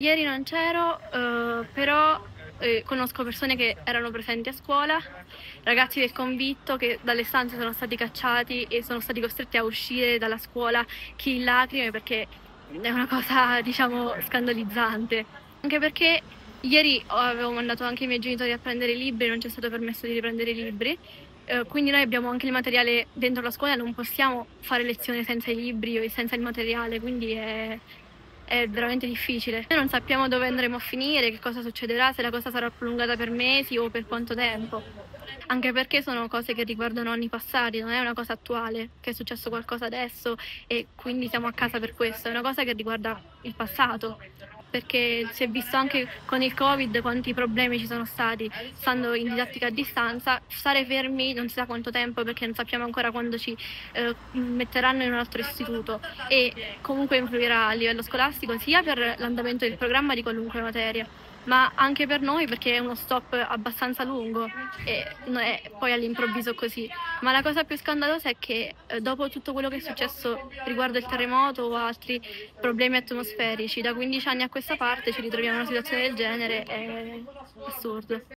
Ieri non c'ero, eh, però eh, conosco persone che erano presenti a scuola, ragazzi del convitto che dalle stanze sono stati cacciati e sono stati costretti a uscire dalla scuola, chi in lacrime perché è una cosa, diciamo, scandalizzante. Anche perché ieri avevo mandato anche i miei genitori a prendere i libri, non ci è stato permesso di riprendere i libri. Eh, quindi noi abbiamo anche il materiale dentro la scuola, non possiamo fare lezioni senza i libri o senza il materiale, quindi è, è veramente difficile. Noi non sappiamo dove andremo a finire, che cosa succederà, se la cosa sarà prolungata per mesi o per quanto tempo. Anche perché sono cose che riguardano anni passati, non è una cosa attuale, che è successo qualcosa adesso e quindi siamo a casa per questo, è una cosa che riguarda il passato perché si è visto anche con il Covid quanti problemi ci sono stati, stando in didattica a distanza, stare fermi non si sa quanto tempo perché non sappiamo ancora quando ci eh, metteranno in un altro istituto. E comunque influirà a livello scolastico sia per l'andamento del programma di qualunque materia ma anche per noi perché è uno stop abbastanza lungo e non è poi all'improvviso così. Ma la cosa più scandalosa è che eh, dopo tutto quello che è successo riguardo il terremoto o altri problemi atmosferici, da 15 anni a questa parte ci ritroviamo in una situazione del genere, è assurdo.